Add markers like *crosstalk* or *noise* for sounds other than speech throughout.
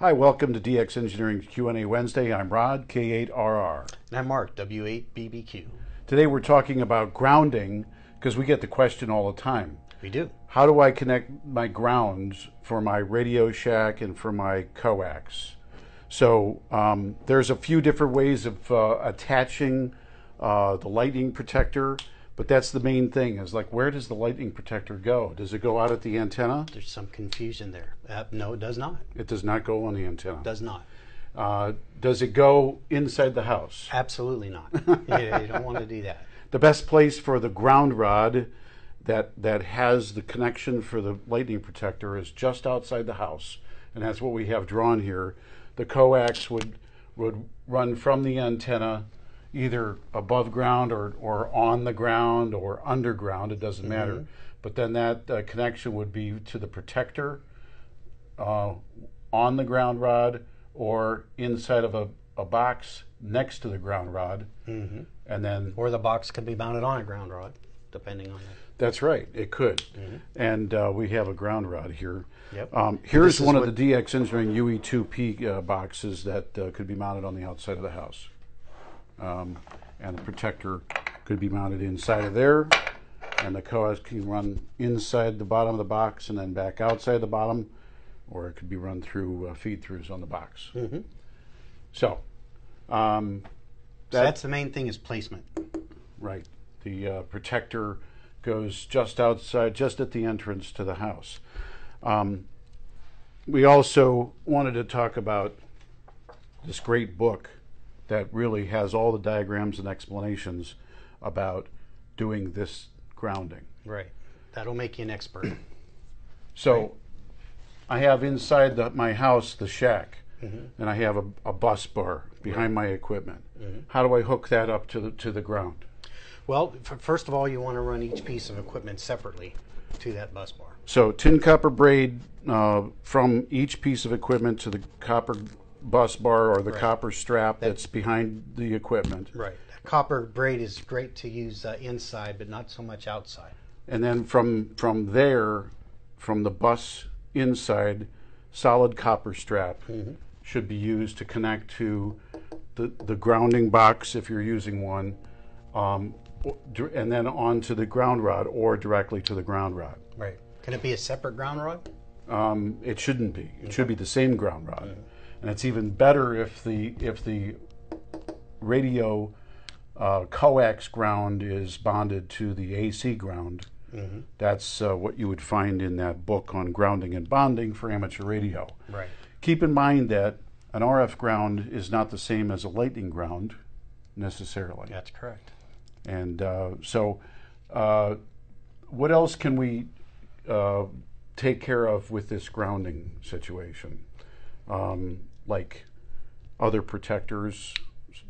Hi, welcome to DX Engineering Q&A Wednesday. I'm Rod, K8RR. And I'm Mark, W8BBQ. Today we're talking about grounding because we get the question all the time. We do. How do I connect my grounds for my Radio Shack and for my coax? So um, there's a few different ways of uh, attaching uh, the lightning protector, but that's the main thing is like where does the lightning protector go? Does it go out at the antenna? There's some confusion there. Uh, no, it does not. It does not go on the antenna. Does not. Uh, does it go inside the house? Absolutely not. *laughs* you, you don't want to do that. The best place for the ground rod that that has the connection for the lightning protector is just outside the house, and that's what we have drawn here. The coax would would run from the antenna either above ground or, or on the ground or underground, it doesn't matter. Mm-hmm. But then that uh, connection would be to the protector uh, on the ground rod or inside of a, a box next to the ground rod. Mm-hmm. And then Or the box could be mounted on a ground rod, depending on that. That's right, it could. And uh, we have a ground rod here. Mm-hmm. Yep. Um, here's one of the DX Engineering UE2P uh, boxes that uh, could be mounted on the outside of the house. Um, and the protector could be mounted inside of there. And the coax can run inside the bottom of the box and then back outside the bottom, or it could be run through uh, feed throughs on the box. Mhm. So, um, So that's the main thing is placement. Right. The uh, protector goes just outside, just at the entrance to the house. Um, we also wanted to talk about this great book that really has all the diagrams and explanations about doing this grounding. Right. That'll make you an expert. *clears throat* So I have inside the, my house the shack, and I have a, a bus bar behind my equipment. How do I hook that up to the, to the ground? well, f- first of all, you want to run each piece of equipment separately to that bus bar. So tin copper braid uh, from each piece of equipment to the copper bus bar or the Right. copper strap that's behind the equipment. Right. That copper braid is great to use uh, inside, but not so much outside. And then from from there, from the bus inside, solid copper strap should be used to connect to the, the grounding box if you're using one, um, and then onto the ground rod or directly to the ground rod. Right. Can it be a separate ground rod? Um, it shouldn't be. It should be the same ground rod, and it's even better if the if the radio uh, coax ground is bonded to the AC ground. That's uh, what you would find in that book on grounding and bonding for amateur radio. Right. Keep in mind that an RF ground is not the same as a lightning ground necessarily. That's correct. And uh, so, uh, what else can we uh, take care of with this grounding situation? Um, like other protectors,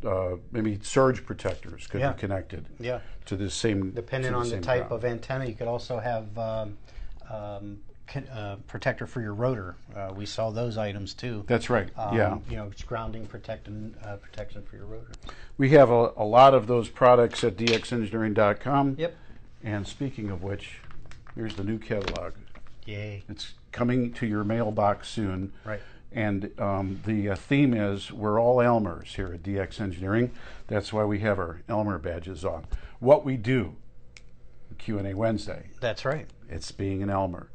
uh, maybe surge protectors could Yeah. be connected Yeah. to this same. Depending to on the type ground. of antenna, you could also have um, um, uh, protector for your rotor. Uh, we saw those items too. That's right. Um, yeah, You know, it's grounding protection, uh, protection for your rotor. we have a, a lot of those products at dxengineering.com. Yep. And speaking of which, here's the new catalog. Yay. It's coming to your mailbox soon. Right. And um, the uh, theme is we're all Elmers here at DX Engineering. That's why we have our Elmer badges on. What we do, Q&A Wednesday, That's right. it's being an Elmer.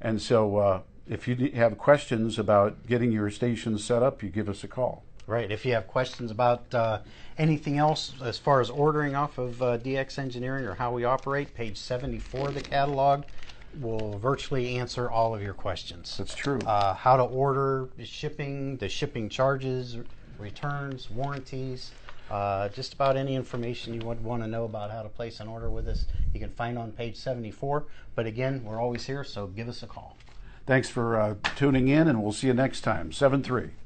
And so uh, if you have questions about getting your station set up, you give us a call. Right. If you have questions about uh, anything else as far as ordering off of uh, DX Engineering or how we operate, page 74 of the catalog will virtually answer all of your questions. That's true. uh, how to order, the shipping, the shipping charges, returns, warranties, uh, just about any information you would want to know about how to place an order with us, you can find on page 74. But again, we're always here, so give us a call. Thanks for uh, tuning in, and we'll see you next time. 7 3. Bye.